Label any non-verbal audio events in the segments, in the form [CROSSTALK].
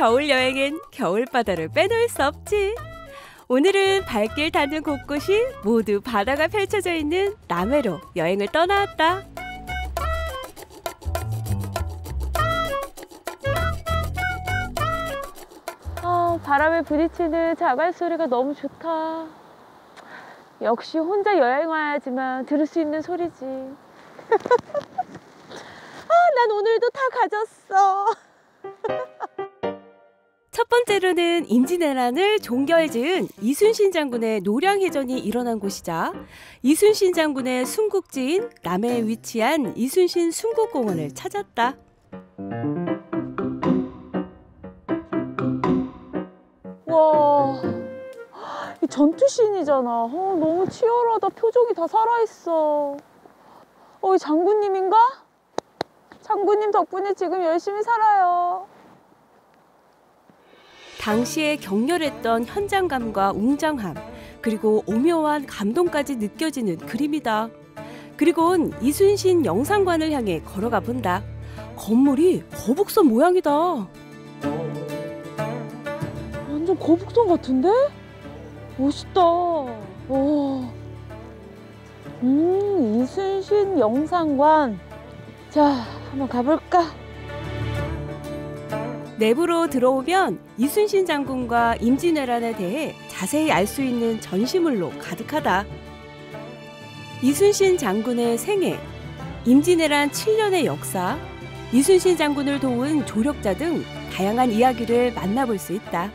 겨울 여행엔 겨울바다를 빼놓을 수 없지. 오늘은 발길 닿는 곳곳이 모두 바다가 펼쳐져 있는 남해로 여행을 떠나왔다. 아, 바람에 부딪히는 자갈 소리가 너무 좋다. 역시 혼자 여행 와야지만 들을 수 있는 소리지. [LAUGHS] 아, 난 오늘도 다 가졌어. 첫 번째로는 임진왜란을 종결 지은 이순신 장군의 노량해전이 일어난 곳이자 이순신 장군의 순국지인 남해에 위치한 이순신 순국공원을 찾았다. 와, 이 전투씬이잖아. 어, 너무 치열하다. 표정이 다 살아있어. 어, 이 장군님인가? 장군님 덕분에 지금 열심히 살아요. 당시에 격렬했던 현장감과 웅장함, 그리고 오묘한 감동까지 느껴지는 그림이다. 그리고는 이순신 영상관을 향해 걸어가 본다. 건물이 거북선 모양이다. 완전 거북선 같은데? 멋있다. 와. 음, 이순신 영상관. 자, 한번 가볼까? 내부로 들어오면 이순신 장군과 임진왜란에 대해 자세히 알 수 있는 전시물로 가득하다. 이순신 장군의 생애, 임진왜란 7년의 역사, 이순신 장군을 도운 조력자 등 다양한 이야기를 만나볼 수 있다.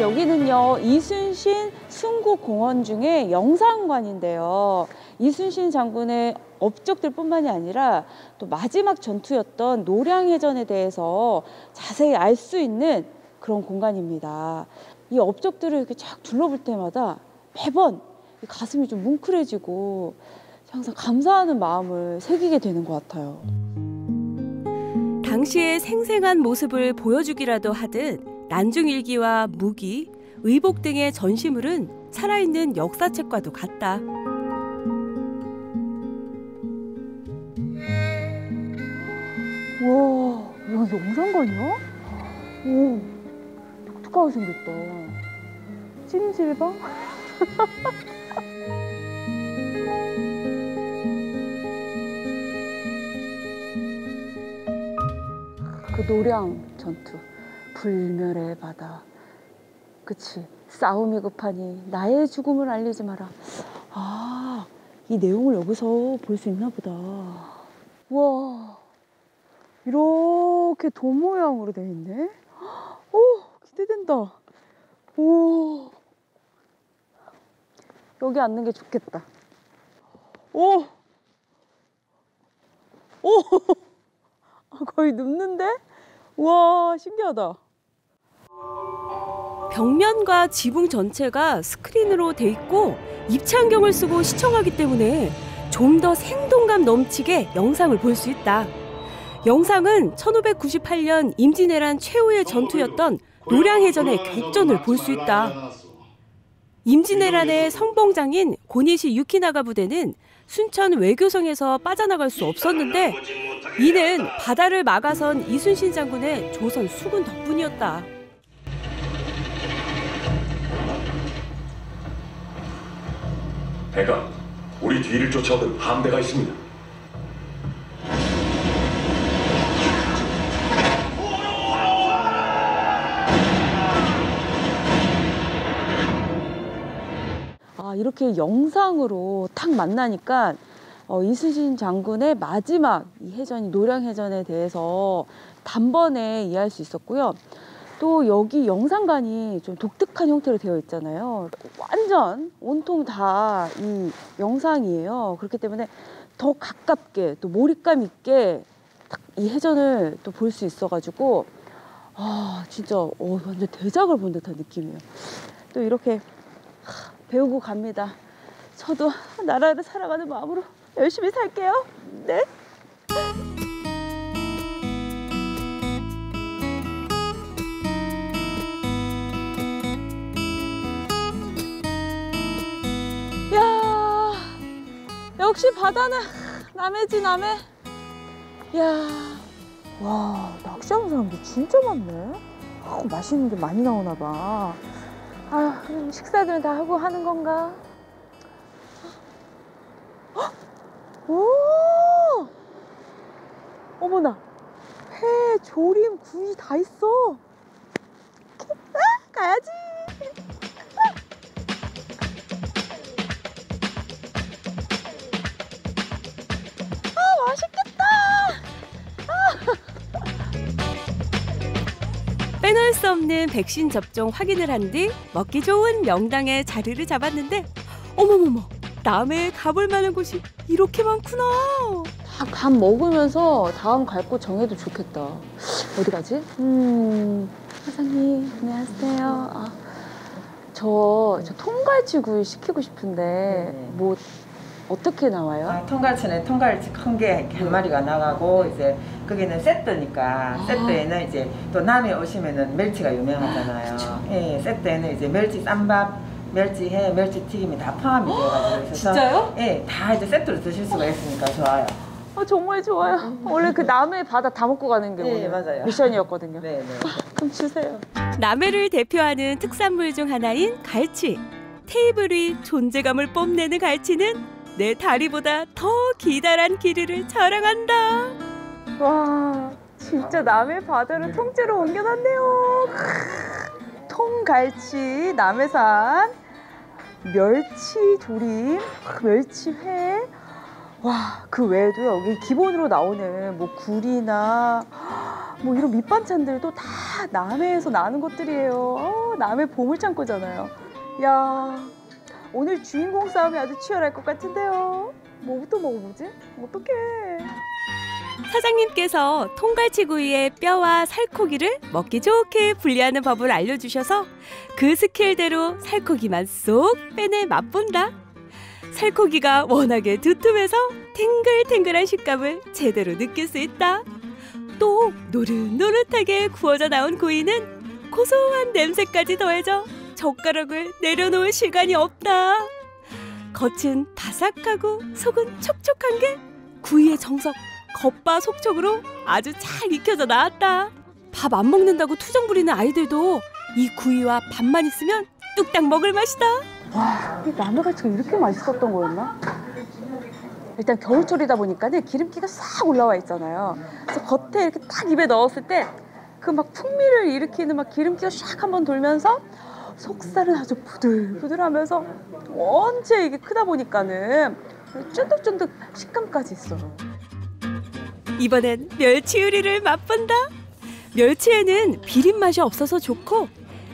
여기는요, 이순신 순국공원 중에 영상관인데요. 이순신 장군의 업적들 뿐만이 아니라 또 마지막 전투였던 노량해전에 대해서 자세히 알 수 있는 그런 공간입니다. 이 업적들을 이렇게 쫙 둘러볼 때마다 매번 가슴이 좀 뭉클해지고 항상 감사하는 마음을 새기게 되는 것 같아요. 당시의 생생한 모습을 보여주기라도 하듯 난중일기와 무기, 의복 등의 전시물은 살아있는 역사책과도 같다. 영상관이야? 오, 독특하게 생겼다. 찜질방? [LAUGHS] 그 노량 전투, 불멸의 바다. 그치. 싸움이 급하니 나의 죽음을 알리지 마라. 아, 이 내용을 여기서 볼 수 있나 보다. 와. 이 렇게 돔 모양으로 돼 있네. 오, 기대된다. 오. 여기 앉는 게 좋겠다. 오. 오. 아, 거의 눕는데? 우와, 신기하다. 벽면과 지붕 전체가 스크린으로 돼 있고 입체안경을 쓰고 시청하기 때문에 좀 더 생동감 넘치게 영상을 볼 수 있다. 영상은 1598년 임진왜란 최후의 전투였던 노량해전의 격전을 볼 수 있다. 임진왜란의 성봉장인 고니시 유키나가 부대는 순천 외교성에서 빠져나갈 수 없었는데 이는 바다를 막아선 이순신 장군의 조선 수군 덕분이었다. 대감, 우리 뒤를 쫓아오던 함대가 있습니다. 이렇게 영상으로 탁 만나니까 어, 이순신 장군의 마지막 이 해전이 노량해전에 대해서 단번에 이해할 수 있었고요. 또 여기 영상관이 좀 독특한 형태로 되어 있잖아요. 완전 온통 다 이 영상이에요. 그렇기 때문에 더 가깝게 또 몰입감 있게 딱 이 해전을 또 볼 수 있어가지고 아 진짜 어, 완전 대작을 본 듯한 느낌이에요. 또 이렇게 하, 배우고 갑니다. 저도 나라를 살아가는 마음으로 열심히 살게요. 네. 야, 역시 바다는 남해지 남해. 야, 와, 낚시하는 사람들 진짜 많네. 아, 맛있는 게 많이 나오나 봐. 아, 식사들은 다 하고 하는 건가? 헉! 오! 어머나, 회, 조림, 구이 다 있어. 아, 가야지. 빼놓을 수 없는 백신 접종 확인을 한 뒤 먹기 좋은 명당에 자리를 잡았는데 어머머머 남해 가볼 만한 곳이 이렇게 많구나. 다밥 먹으면서 다음 갈 곳 정해도 좋겠다. 어디 가지? 음, 사장님, 안녕하세요. 아, 저, 저 통갈치구이 시키고 싶은데, 네네. 뭐, 어떻게 나와요? 아, 통갈치는 통갈치 큰 게 한 마리가 나가고 이제 거기는 세트니까 아. 세트에는 이제 또 남해 오시면은 멸치가 유명하잖아요. 예, 세트에는 이제 멸치 쌈밥, 멸치회, 멸치 튀김이 다 포함이 돼가지고 있어서 진짜요? 예, 다 이제 세트로 드실 수가 있으니까 좋아요. 아, 정말 좋아요. 원래 그 남해 바다 다 먹고 가는 게 네, 오늘 맞아요. 미션이었거든요. 네, 네. 그럼 주세요. 남해를 대표하는 특산물 중 하나인 갈치. 테이블 위 존재감을 뽐내는 갈치는 내 다리보다 더 기다란 길이를 자랑한다. 와, 진짜 남해 바다를 통째로 옮겨놨네요. 크, 통갈치, 남해산, 멸치 조림, 크, 멸치회. 와, 그 외에도 여기 기본으로 나오는 뭐 굴이나 뭐 이런 밑반찬들도 다 남해에서 나는 것들이에요. 어, 남해 보물창고잖아요. 야, 오늘 주인공 싸움이 아주 치열할 것 같은데요. 뭐부터 먹어보지? 어떡해. 사장님께서 통갈치구이의 뼈와 살코기를 먹기 좋게 분리하는 법을 알려주셔서 그 스킬대로 살코기만 쏙 빼내 맛본다. 살코기가 워낙에 두툼해서 탱글탱글한 식감을 제대로 느낄 수 있다. 또 노릇노릇하게 구워져 나온 구이는 고소한 냄새까지 더해져 젓가락을 내려놓을 시간이 없다. 겉은 바삭하고 속은 촉촉한 게 구이의 정석 겉바 속촉으로 아주 잘 익혀져 나왔다. 밥 안 먹는다고 투정 부리는 아이들도 이 구이와 밥만 있으면 뚝딱 먹을 맛이다. 와, 이 나무갈치가 이렇게 맛있었던 거였나? 일단 겨울철이다 보니까는 기름기가 싹 올라와 있잖아요. 그래서 겉에 이렇게 딱 입에 넣었을 때 그 막 풍미를 일으키는 막 기름기가 샥 한번 돌면서 속살은 아주 부들부들하면서 원체 이게 크다 보니까는 쫀득쫀득 식감까지 있어. 이번엔 멸치 요리를 맛본다. 멸치에는 비린 맛이 없어서 좋고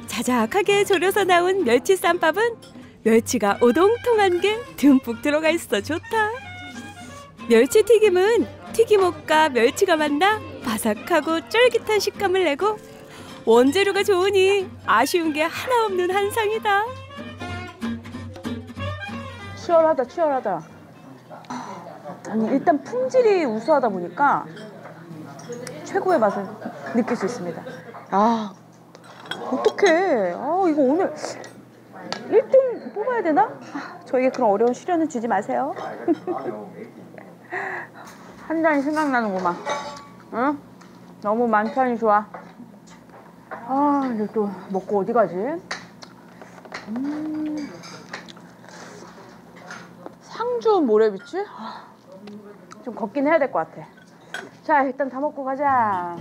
자작하게 졸여서 나온 멸치 쌈밥은 멸치가 오동통한 게 듬뿍 들어가 있어 좋다. 멸치 튀김은 튀김옷과 멸치가 만나 바삭하고 쫄깃한 식감을 내고 원재료가 좋으니 아쉬운 게 하나 없는 한상이다. 치열하다, 치열하다. 아니, 일단 품질이 우수하다 보니까 최고의 맛을 느낄 수 있습니다. 아, 어떡해. 아, 이거 오늘 1등 뽑아야 되나? 아, 저에게 그런 어려운 시련은 주지 마세요. [LAUGHS] 한 잔이 생각나는구만. 응? 너무 만찬이 좋아. 아, 이제 또 먹고 어디 가지? 음. 상주 모래비치? 아, 좀 걷긴 해야 될 것 같아. 자, 일단 다 먹고 가자.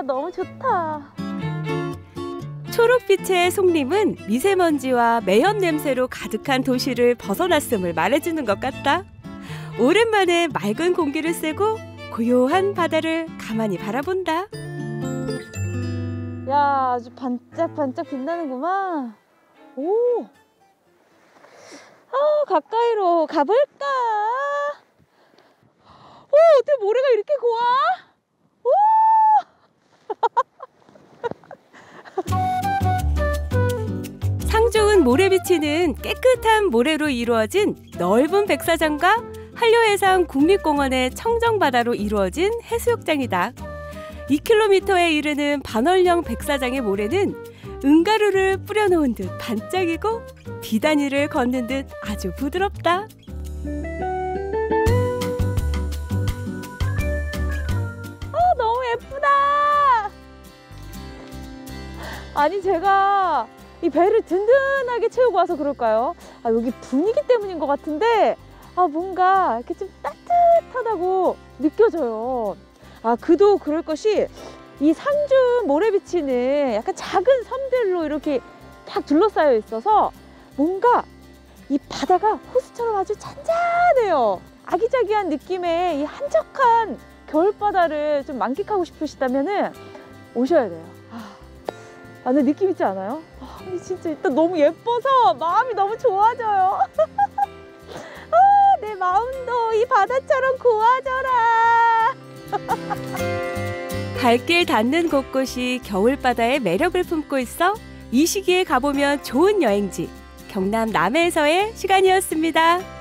보니까 너무 좋다. 초록빛의 송림은 미세먼지와 매연 냄새로 가득한 도시를 벗어났음을 말해주는 것 같다. 오랜만에 맑은 공기를 쐬고 고요한 바다를 가만히 바라본다. 야, 아주 반짝반짝 빛나는구만. 오. 아, 가까이로 가볼까? 모래비치는 깨끗한 모래로 이루어진 넓은 백사장과 한려해상 국립공원의 청정바다로 이루어진 해수욕장이다. 2km에 이르는 반월령 백사장의 모래는 은가루를 뿌려놓은 듯 반짝이고 비단위를 걷는 듯 아주 부드럽다. 너무 예쁘다. 아니 제가 이 배를 든든하게 채우고 와서 그럴까요? 아 여기 분위기 때문인 것 같은데 아 뭔가 이렇게 좀 따뜻하다고 느껴져요. 아 그도 그럴 것이 이 상주 모래비치는 약간 작은 섬들로 이렇게 딱 둘러싸여 있어서 뭔가 이 바다가 호수처럼 아주 잔잔해요. 아기자기한 느낌의 이 한적한 겨울바다를 좀 만끽하고 싶으시다면은 오셔야 돼요. 아, 나는 느낌 있지 않아요? 아, 근데 진짜 일단 너무 예뻐서 마음이 너무 좋아져요. [LAUGHS] 아, 내 마음도 이 바다처럼 고와져라. [LAUGHS] 발길 닿는 곳곳이 겨울바다의 매력을 품고 있어 이 시기에 가보면 좋은 여행지 경남 남해에서의 시간이었습니다.